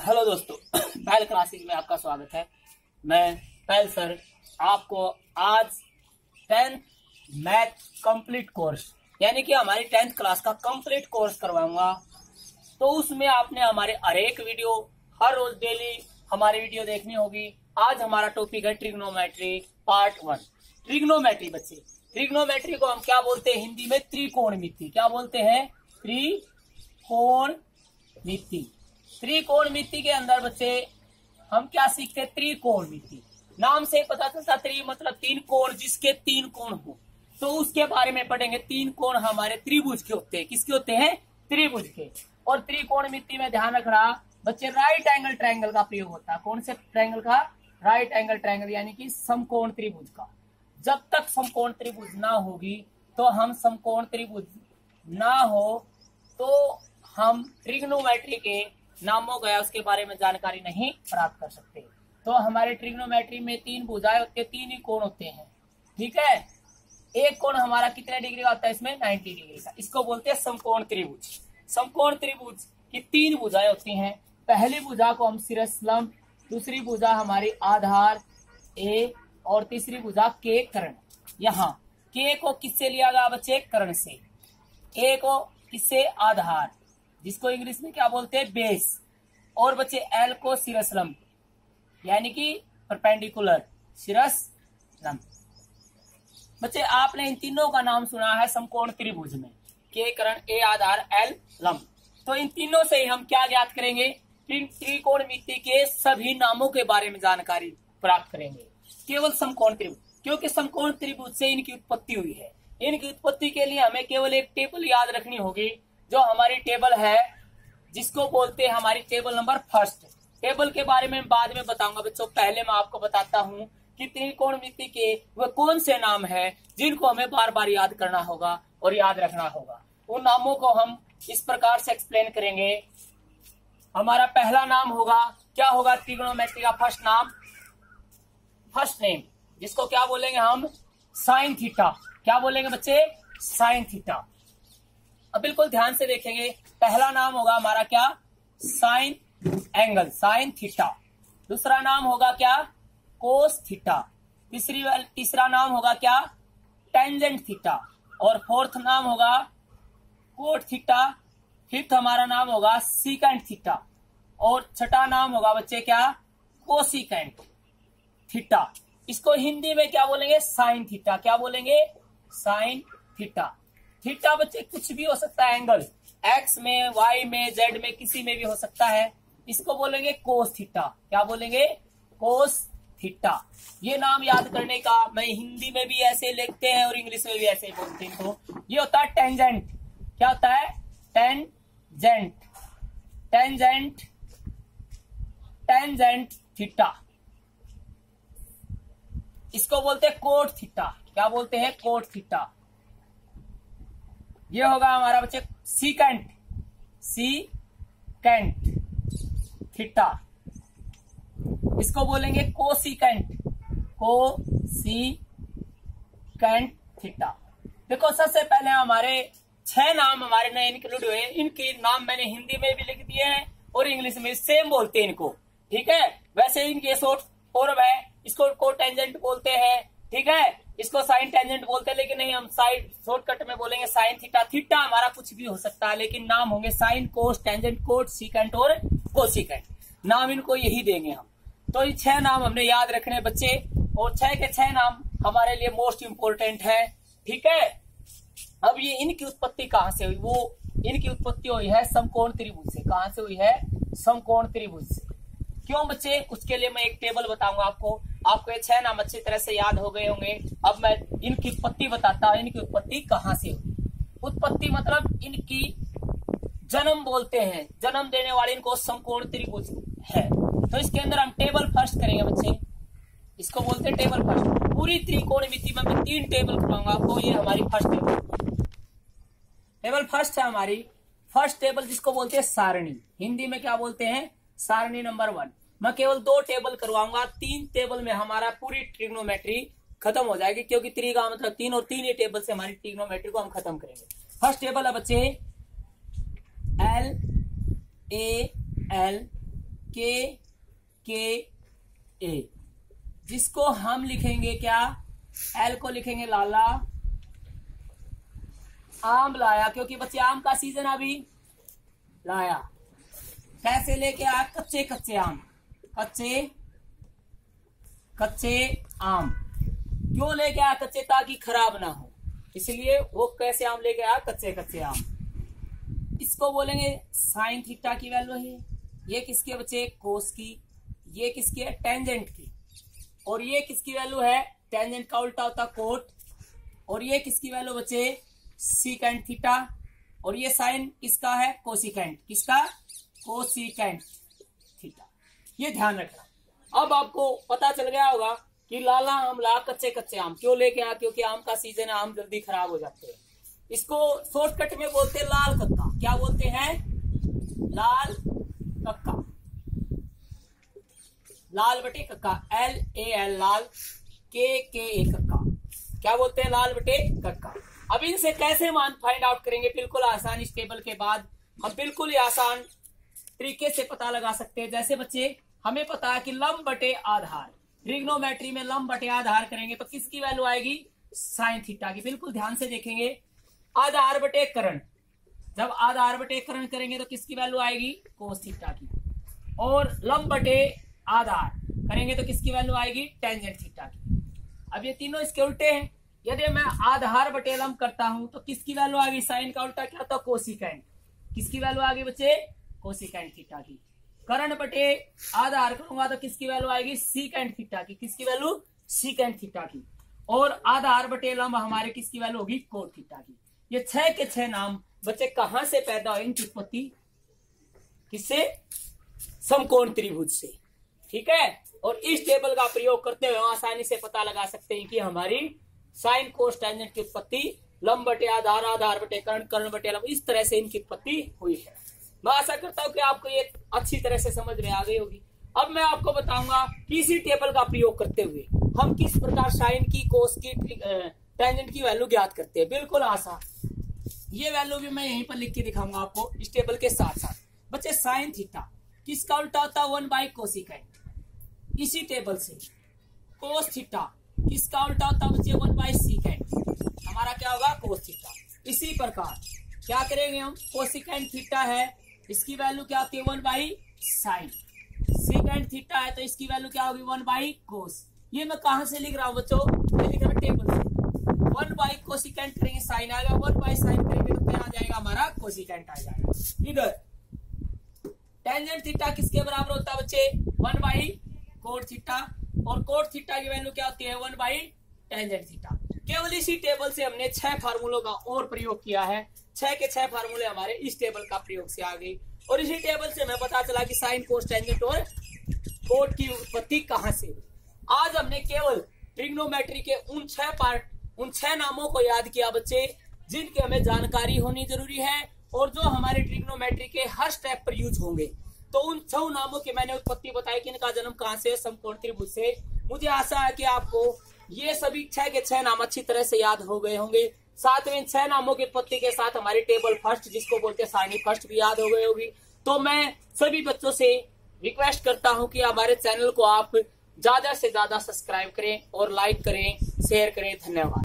Hello दोस्तों, पहल classic में आपका स्वागत है। मैं पहल सर, आपको आज टेंथ मैथ कंप्लीट कोर्स, यानी कि हमारी टेंथ क्लास का कंप्लीट कोर्स करवाऊँगा। तो उसमें आपने हमारे हर एक वीडियो, हर रोज डेली हमारी वीडियो देखनी होगी। आज हमारा टॉपिक है ट्रिग्नोमेट्री, पार्ट वन। ट्रिग्नोमेट्री बच्चे, ट्रिग्नोमेट्री को हम क्या बोलते हैं? हिंदी में त्रिकोण क्या बोलते हैं? त्रिकोण मिति त्रिकोण मिति के अंदर बच्चे, हम क्या सीखते हैं? त्रिकोण मिति नाम से पता चलता, त्रि मतलब तीन कोण, जिसके तीन कोण हो। तो उसके बारे में पढ़ेंगे, तीन कोण हमारे त्रिभुज के होते हैं। किसके होते हैं? त्रिभुज के। और त्रिकोण मिति में ध्यान रखना, बच्चे राइट एंगल ट्रायंगल का प्रयोग होता है। कौन से ट्रायंगल का? राइट एंगल ट्रायंगल यानी कि समकोण त्रिभुज का। जब तक समकोण त्रिभुज ना होगी तो हम समकोण त्रिभुज ना हो तो हम ट्रिग्नोमेट्री के नामों गया, उसके बारे में जानकारी नहीं प्राप्त कर सकते। तो हमारे ट्रिग्नोमेट्री में तीन भुजाएँ होती है, तीन ही कोण होते हैं। ठीक है? एक कोण हमारा कितने डिग्री का होता है इसमें? 90 डिग्री का। इसको बोलते हैं समकोण त्रिभुज। समकोण त्रिभुज की तीन भुजाएँ होती हैं। पहली भुजा को हम सिरस्लम दूसरी भुजा हमारी आधार ए, और तीसरी भुजा के कर्ण। यहाँ, के को किससे लिया गया बच्चे? कर्ण से। ए को किससे? आधार। जिसको इंग्लिश में क्या बोलते हैं? बेस। और बच्चे एल को सिरस्लम यानी कि परपेंडिकुलर सिरस्लम बच्चे, आपने इन तीनों का नाम सुना है समकोण त्रिभुज में। के करण, ए आधार, एल, लम। तो इन तीनों से ही हम क्या ज्ञात करेंगे? त्रिकोण मिति के सभी नामों के बारे में जानकारी प्राप्त करेंगे। केवल समकोण त्रिभुज। क्योंकि समकोण त्रिभुज से इनकी उत्पत्ति हुई है। इनकी उत्पत्ति के लिए हमें केवल एक टेबल याद रखनी होगी। जो हमारी टेबल है, जिसको बोलते हैं हमारी टेबल नंबर फ़र्स्ट। टेबल के बारे में बाद में बताऊँगा, बच्चों। पहले मैं आपको बताता हूँ कि त्रिकोण मिति के वह कौन से नाम है, जिनको हमें बार बार याद करना होगा और याद रखना होगा। उन नामों को हम इस प्रकार से एक्सप्लेन करेंगे। हमारा पहला नाम होगा, क्या होगा ट्रिग्नोमेट्री का फ़र्स्ट नाम? फ़र्स्ट नेम, जिसको क्या बोलेंगे हम? Sine theta. क्या बोलेंगे बच्चे? Sine theta. अब बिल्कुल ध्यान से देखेंगे, पहला नाम होगा हमारा क्या? Sine angle, sine theta. दूसरा नाम होगा क्या? Cos theta. तीसरी तीसरा नाम होगा क्या? Tangent theta. और फोर्थ नाम होगा कोट थीटा। फिफ्थ हमारा नाम होगा सीकेंट थीटा। और छठा नाम होगा बच्चे क्या? Cosecant theta. इसको हिंदी में क्या बोलेंगे? Sine theta. क्या बोलेंगे? Sine theta. थीटा बच्चे कुछ भी हो सकता है एंगल एक्स में वाई में जेड में, किसी में भी हो सकता है। इसको बोलेंगे कोस थीटा। क्या बोलेंगे? Cos theta. ये नाम याद करने का, मैं हिंदी में भी ऐसे लिखते हैं और इंग्लिश में भी ऐसे बोलते हैं। तो ये होता है टेंजेंट क्या होता है? Tangent tangent tangent theta. इसको बोलते हैं कोट थीटा। क्या बोलते हैं? Cot theta. ये होगा हमारा बच्चे सीकेंट सी कैंट थीटा इसको बोलेंगे को कोसिकेंट को सी कैंट थीटा देखो, सबसे पहले हमारे छह नाम हमारे नए इंक्लूड हुए इनके नाम मैंने हिंदी में भी लिख दिए हैं और इंग्लिश में सेम बोलते हैं इनको। ठीक है? वैसे इनके शॉर्ट फॉर्म है, इसको को टेंजेंट बोलते हैं। ठीक है? इसको साइन टेंजेंट बोलते हैं, लेकिन नहीं, हम साइड शॉर्टकट में बोलेंगे साइन थीटा थीटा हमारा कुछ भी हो सकता है, लेकिन नाम होंगे sine cos tangent cot secant और कोसिकेंट नाम इनको यही देंगे हम। तो ये छह नाम हमने याद रखने बच्चे, और छह के छह नाम हमारे लिए मोस्ट इम्पोर्टेंट है, ठीक है? अब ये इनकी उत्पत्ति कहाँ से हुई? वो इनकी उत्पत्ति हुई है समकोण त्रिभुज से। कहा से हुई है? समकोण त्रिभुज से। क्यों बच्चे? उसके लिए मैं एक टेबल बताऊँगा आपको। आपको ये छह नाम अच्छी तरह से याद हो गए होंगे। अब मैं इनकी उत्पत्ति बताता हूँ, इनकी उत्पत्ति कहाँ से हुई उत्पत्ति मतलब इनकी जन्म बोलते हैं, जन्म देने वाले इनको समकोण त्रिभुज है। तो इसके अंदर हम टेबल फ़र्स्ट करेंगे बच्चे। इसको बोलते हैं टेबल फ़र्स्ट पूरी त्रिकोण मिति में मैं तीन टेबल कराऊँगा आपको, ये हमारी फ़र्स्ट टेबल टेबल फ़र्स्ट है हमारी। फ़र्स्ट टेबल जिसको बोलते हैं सारणी। हिंदी में क्या बोलते हैं? सारणी नंबर वन मैं केवल दो टेबल करवाऊँगा, तीन टेबल में हमारा पूरी ट्रिग्नोमेट्री खत्म हो जाएगी, क्योंकि त्री का मतलब तीन और तीन ही टेबल से हमारी ट्रिग्नोमेट्री को हम खत्म करेंगे। फ़र्स्ट टेबल है बच्चे एल ए एल के के ए जिसको हम लिखेंगे क्या? एल को लिखेंगे लाला। आम लाया, क्योंकि बच्चे आम का सीज़न अभी। लाया। कैसे लेके आया कच्चे कच्चे आम। कच्चे कच्चे आम। क्यों लेके आया कच्चे ताकि खराब ना हो? इसलिए वो कैसे आम लेके आया कच्चे कच्चे आम। इसको बोलेंगे साइन थीटा की वैल्यू है। ये किसके बच्चे? कोस की। ये किसकी है? टेंजेंट की। और ये किसकी वैल्यू है? टेंजेंट का उल्टा होता कोट। और ये किसकी वैल्यू बच्चे? Secant theta. और ये साइन किसका है? कोसिकेंट। किसका? कोसिकेंट। ये ध्यान रखना। अब आपको पता चल गया होगा कि लाला आम, ला कच्चे कच्चे आम, क्यों लेके आया क्योंकि आम का सीज़न है, आम जल्दी खराब हो जाते हैं। इसको शॉर्टकट में बोलते हैं लाल कक्का। क्या बोलते हैं? लाल कक्का। लाल बटे कक्का। एल ए एल लाल के के ए कक्का। क्या बोलते हैं? लाल बटे कक्का। अब इनसे कैसे मान फाइंड आउट करेंगे? बिल्कुल आसान इस टेबल के बाद। हम बिल्कुल ही आसान तरीके से पता लगा सकते हैं। जैसे बच्चे, हमें पता है कि लंब बटे आधार। रिग्नोमेट्री में लंब बटे आधार करेंगे तो किसकी वैल्यू आएगी? साइन थीटा की। बिल्कुल ध्यान से देखेंगे। आधार बटे करण। जब आधार बटे करण करेंगे तो किसकी वैल्यू आएगी? कोस थीटा की। और लंब बटे आधार करेंगे तो किसकी वैल्यू आएगी? टेंजेंट थीटा की। अब ये तीनों इसके उल्टे हैं। यदि मैं आधार बटे लंब करता हूँ तो किसकी वैल्यू आ गई साइन का उल्टा। क्या? था कोसिकेंट किसकी वैल्यू आ गई बच्चे? कोसिकेंट थीटा की। करण बटे आधार करूँगा तो किसकी वैल्यू आएगी? सीकेंट थीटा की। किसकी वैल्यू सीकेंट थीटा की। और आधार बटे लंब हमारे किसकी वैल्यू होगी? कोट थीटा की। ये छह के छह नाम बच्चे कहाँ से पैदा हुए? इनकी उत्पत्ति किससे? समकोण त्रिभुज से। ठीक है? और इस टेबल का प्रयोग करते हुए आसानी से पता लगा सकते हैं कि हमारी साइन कोस टेंजेंट की उत्पत्ति, लंब बटे आधार आधार बटे कर्ण कर्ण बटे लंब, इस तरह से इनकी उत्पत्ति हुई है। मैं आशा करता हूँ कि आपको ये अच्छी तरह से समझ में आ गई होगी। अब मैं आपको बताऊँगा कि इसी टेबल का प्रयोग करते हुए हम किस प्रकार साइन की, कोस की टेंजेंट की वैल्यू ज्ञात करते हैं। बिल्कुल आसान ये वैल्यू भी मैं यहीं पर लिख के दिखाऊँगा आपको, इस टेबल के साथ साथ। बच्चे साइन थीटा किसका उल्टा होता है? वन बाई कोसिकेंट इसी टेबल से। कोस थीटा किसका उल्टा होता है बच्चे? वन बाई सीकेंट हमारा क्या होगा? कोस थीटा इसी प्रकार, क्या करेंगे हम? कोसिकेंट थीटा है। इसकी वैल्यू क्या होती है? One by sine secant theta है तो इसकी वैल्यू क्या होगी? वन बाई कोस ये मैं कहा से लिख रहा हूँ बच्चों? ये लिख रहा हूँ टेबल से. वन बाई कोसिकेंट करेंगे साइन आएगा वन बाई साइन करेंगे तो क्या आ जाएगा? हमारा कोसिकेंट आ जाएगा। इधर। टेंजेंट थीटा किसके बराबर होता है बच्चे? वन बाई कोट थीटा और कोट थीटा की वैल्यू क्या होती है? वन बाई टेंजेंट थीटा केवल इसी टेबल से हमने छह फार्मूलों का और प्रयोग किया है। छह के छह फार्मूले हमारे इस टेबल का प्रयोग से आ गई। और इसी टेबल से हमें पता चला कि साइन, कोस, टेंजेंट और कोट की उत्पत्ति कहाँ से आज हमने केवल ट्रिग्नोमेट्री के उन छह पार्ट, उन छह नामों को याद किया बच्चे, जिनकी हमें जानकारी होनी ज़रूरी है और जो हमारे ट्रिग्नोमेट्री के हर स्टेप पर यूज़ होंगे। तो उन छह नामों की मैंने उत्पत्ति बताई कि इनका जन्म कहाँ से, समकोण, त्रिभुज से। मुझे आशा है कि आपको ये सभी छह के छह नाम अच्छी तरह से याद हो गए होंगे। में छह नामों की उत्पत्ति के साथ हमारे टेबल फ़र्स्ट, जिसको बोलते हैं साइनी फ़र्स्ट, भी याद हो गई होगी। तो मैं सभी बच्चों से रिक्वेस्ट करता हूँ कि हमारे चैनल को आप ज़्यादा से ज़्यादा सब्सक्राइब करें और लाइक करें शेयर करें। धन्यवाद।